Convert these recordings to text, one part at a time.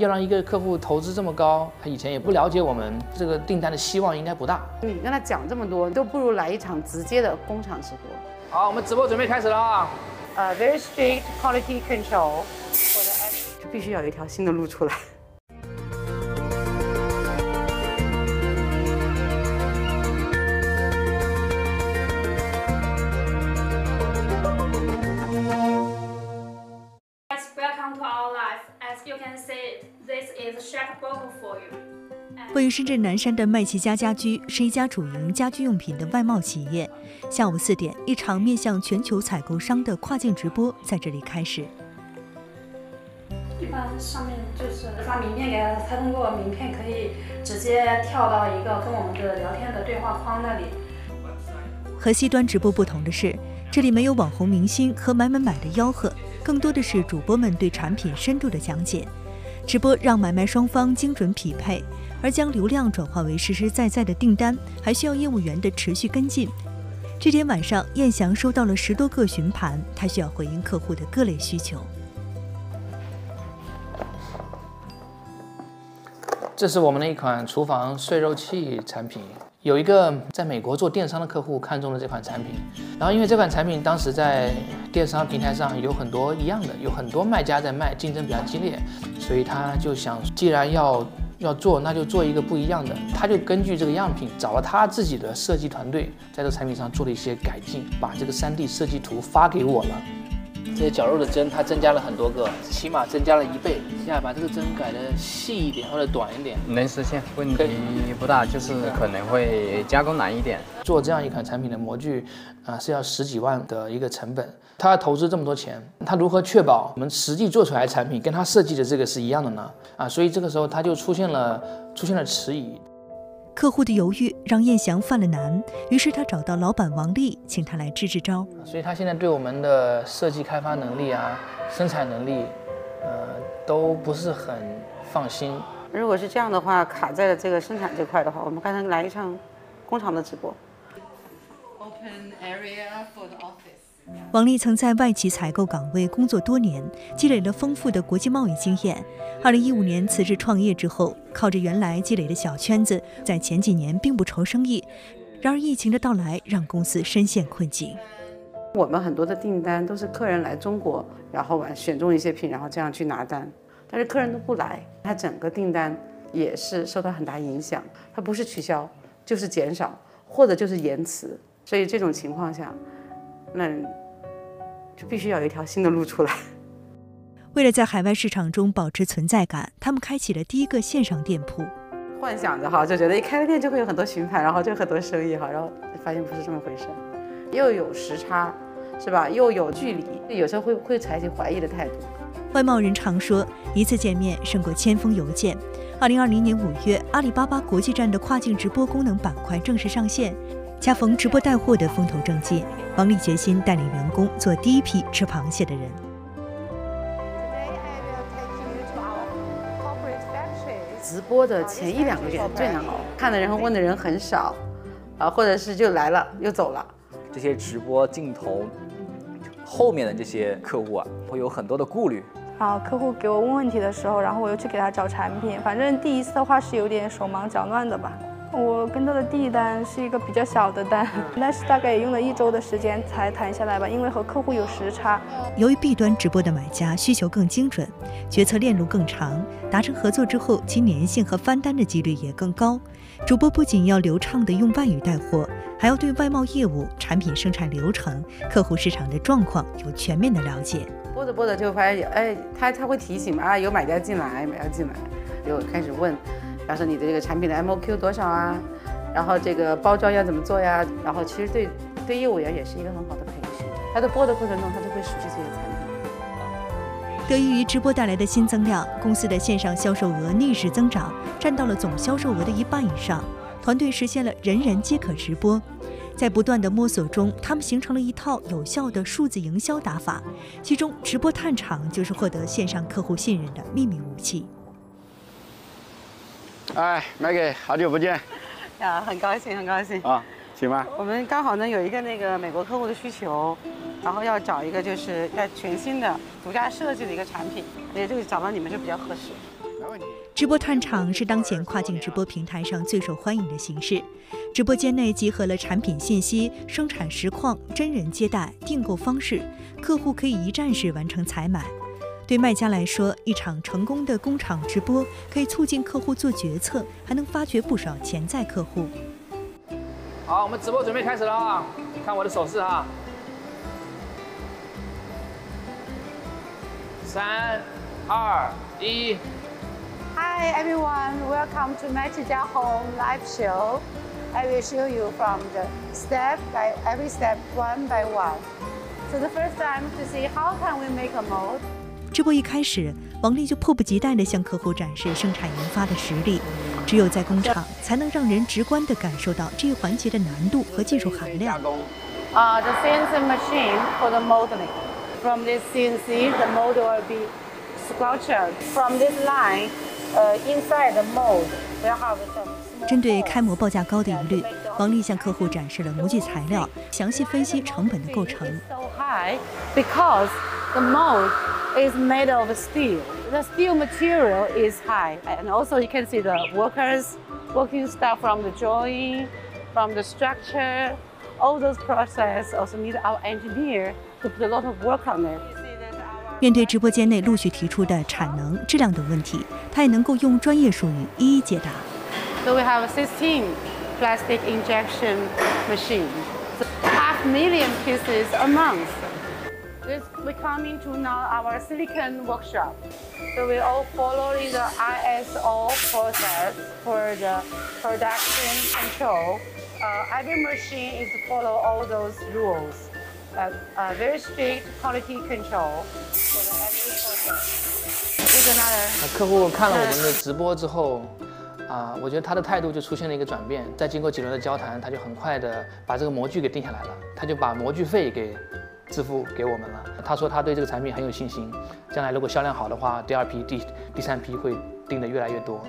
要让一个客户投资这么高，他以前也不了解我们这个订单的希望应该不大。你跟他讲这么多，都不如来一场直接的工厂直播。好，我们直播准备开始了啊！呃，very strict quality control，必须要有一条新的路出来。位于深圳南山的麦琪家家居是一家主营家居用品的外贸企业。下午四点，一场面向全球采购商的跨境直播在这里开始。一般上面就是发名片给他，他通过名片可以直接跳到一个跟我们的聊天的对话框那里。和西端直播不同的是，这里没有网红明星和买买买的吆喝，更多的是主播们对产品深度的讲解。直播让买卖双方精准匹配，而将流量转化为实实在在的订单，还需要业务员的持续跟进。这天晚上，燕翔收到了十多个询盘，他需要回应客户的各类需求。这是我们的一款厨房碎肉器产品。有一个在美国做电商的客户看中了这款产品，然后因为这款产品当时在电商平台上有很多一样的，有很多卖家在卖，竞争比较激烈，所以他就想，既然要要做，那就做一个不一样的。他就根据这个样品找了他自己的设计团队，在这个产品上做了一些改进，把这个 3D 设计图发给我了。这些绞肉的针，它增加了很多个，起码增加了一倍。现在把这个针改的细一点或者短一点，能实现，问题不大，就是可能会加工难一点。做这样一款产品的模具，啊，是要十几万的一个成本。他投资这么多钱，他如何确保我们实际做出来的产品跟他设计的这个是一样的呢？啊，所以这个时候他就出现了出现了迟疑。客户的犹豫让燕翔犯了难，于是他找到老板王丽，请他来支支招。所以他现在对我们的设计开发能力啊、生产能力，呃，都不是很放心。如果是这样的话，卡在了这个生产这块的话，我们刚才来一场工厂的直播。Open area for the office. 王丽曾在外企采购岗位工作多年，积累了丰富的国际贸易经验。二零一五年辞职创业之后，靠着原来积累的小圈子，在前几年并不愁生意。然而疫情的到来让公司深陷困境。我们很多的订单都是客人来中国，然后完选中一些品，然后这样去拿单。但是客人都不来，他整个订单也是受到很大影响。他不是取消，就是减少，或者就是延迟。所以这种情况下，那。就必须要有一条新的路出来。为了在海外市场中保持存在感，他们开启了第一个线上店铺。幻想着哈，就觉得一开了店就会有很多询盘，然后就很多生意哈，然后发现不是这么回事，又有时差，是吧？又有距离，有时候会会采取怀疑的态度。外贸人常说，一次见面胜过千封邮件。二零二零年五月，阿里巴巴国际站的跨境直播功能板块正式上线。恰逢直播带货的风头正劲，王丽决心带领员工做第一批吃螃蟹的人。直播的前一两个月最难熬，看的人和问的人很少，啊，或者是就来了又走了。这些直播镜头后面的这些客户啊，会有很多的顾虑。啊，客户给我问问题的时候，然后我又去给他找产品，反正第一次的话是有点手忙脚乱的吧。我跟到的第一单是一个比较小的单，但是大概也用了一周的时间才谈下来吧，因为和客户有时差。由于 B 端直播的买家需求更精准，决策链路更长，达成合作之后，其粘性和翻单的几率也更高。主播不仅要流畅的用外语带货，还要对外贸业务、产品生产流程、客户市场的状况有全面的了解。播着播着就发现，哎，他他会提醒嘛，啊，有买家进来，买家进来，就开始问。要是你的这个产品的 MOQ 多少啊？然后这个包装要怎么做呀？然后其实对对业务员也是一个很好的培训。他在播的过程中，他就会熟悉这些产品。得益于直播带来的新增量，公司的线上销售额逆势增长，占到了总销售额的一半以上。团队实现了人人皆可直播。在不断的摸索中，他们形成了一套有效的数字营销打法，其中直播探场就是获得线上客户信任的秘密武器。哎，Maggie，好久不见。呀，很高兴，很高兴。啊，请吧。我们刚好呢有一个那个美国客户的需求，然后要找一个就是要全新的、独家设计的一个产品，所以这个找到你们就比较合适。直播探场是当前跨境直播平台上最受欢迎的形式。直播间内集合了产品信息、生产实况、真人接待、订购方式，客户可以一站式完成采买。对卖家来说，一场成功的工厂直播可以促进客户做决策，还能发掘不少潜在客户。好，我们直播准备开始了啊！看我的手势哈，三、二、一。Hi everyone, welcome to Magic Home live show. I will show you from the step by every step one by one. So the first time to see how can we make a mold. 直播一开始，王丽就迫不及待地向客户展示生产研发的实力。只有在工厂，才能让人直观地感受到这一环节的难度和技术含量。Uh, the CNC machine for the modeling. From this CNC, the mold will be sculptured. From this line, uh, inside the mold, we have some. 针对开模报价高的疑虑，王丽向客户展示了模具材料，详细分析成本的构成。So high because the mold is made of steel. The steel material is high, and also you can see the workers working stuff from the drawing, from the structure. All those process also need our engineer to put a lot of work on it. 面对直播间内陆续提出的产能、质量等问题，他也能够用专业术语一一解答。 So we have 16 plastic injection machines, so half million pieces a month. This we come into now our silicon workshop. So we all following the ISO process for the production control. Uh, every machine is follow all those rules. Uh, uh, very strict quality control for the every process. Here's another. 那客户看了我们的直播之后，啊，我觉得他的态度就出现了一个转变。在经过几轮的交谈，他就很快的把这个模具给定下来了，他就把模具费给 支付给我们了。他说他对这个产品很有信心，将来如果销量好的话，第二批、第第三批会订的越来越多。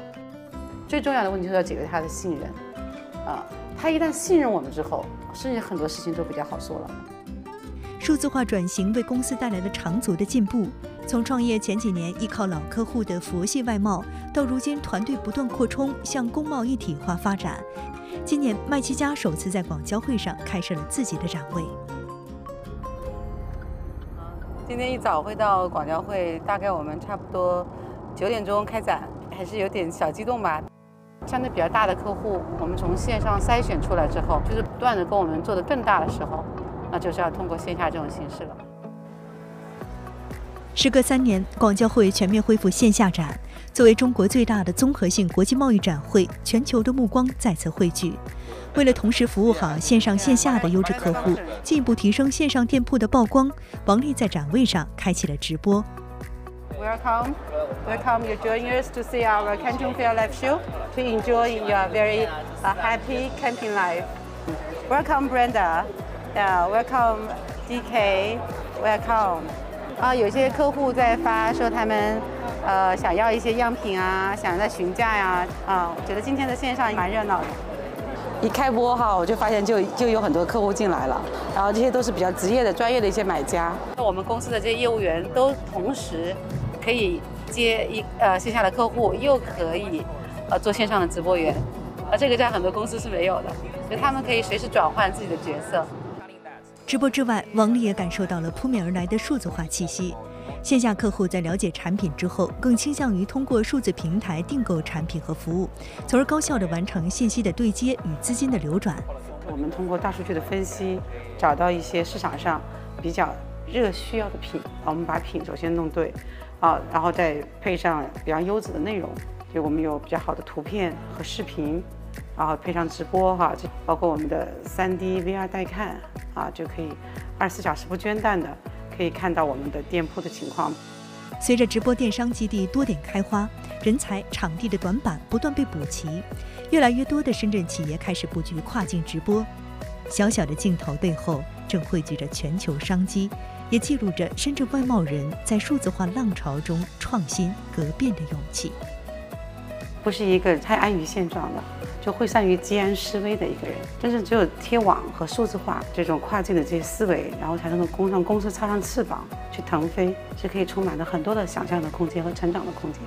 最重要的问题就是要解决他的信任，啊，他一旦信任我们之后，甚至很多事情都比较好说了。数字化转型为公司带来了长足的进步。从创业前几年依靠老客户的佛系外贸，到如今团队不断扩充，向工贸一体化发展。今年，麦琪家首次在广交会上开设了自己的展位。今天一早会到广交会，大概我们差不多九点钟开展，还是有点小激动吧。相对比较大的客户，我们从线上筛选出来之后，就是不断的跟我们做的更大的时候，那就是要通过线下这种形式了。时隔三年，广交会全面恢复线下展。作为中国最大的综合性国际贸易展会，全球的目光再次汇聚。为了同时服务好线上线下的优质客户，进一步提升线上店铺的曝光，王丽在展位上开启了直播。Welcome, welcome your joiners to see our Canton Fair live show to enjoy your very uh, happy camping life. Welcome Brenda, welcome DK, welcome. 啊，有些客户在发说他们呃想要一些样品啊，想在询价呀，啊，我觉得今天的线上蛮热闹的。一开播哈，我就发现就就有很多客户进来了，然后这些都是比较职业的、专业的一些买家。我们公司的这些业务员都同时可以接一呃线下的客户，又可以呃做线上的直播员，而这个在很多公司是没有的，所以他们可以随时转换自己的角色。直播之外，王丽也感受到了扑面而来的数字化气息。线下客户在了解产品之后，更倾向于通过数字平台订购产品和服务，从而高效地完成信息的对接与资金的流转。我们通过大数据的分析，找到一些市场上比较热需要的品，我们把品首先弄对，啊，然后再配上比较优质的内容，就我们有比较好的图片和视频，然后配上直播哈，就包括我们的 3D VR 带看啊，就可以二十四小时不间断的可以看到我们的店铺的情况。随着直播电商基地多点开花，人才、场地的短板不断被补齐，越来越多的深圳企业开始布局跨境直播。小小的镜头背后，正汇聚着全球商机，也记录着深圳外贸人在数字化浪潮中创新革变的勇气。不是一个太安于现状的，就会善于积安思危的一个人。真正只有贴网和数字化这种跨境的这些思维，然后才能够供上公司插上翅膀去腾飞，是可以充满着很多的想象的空间和成长的空间。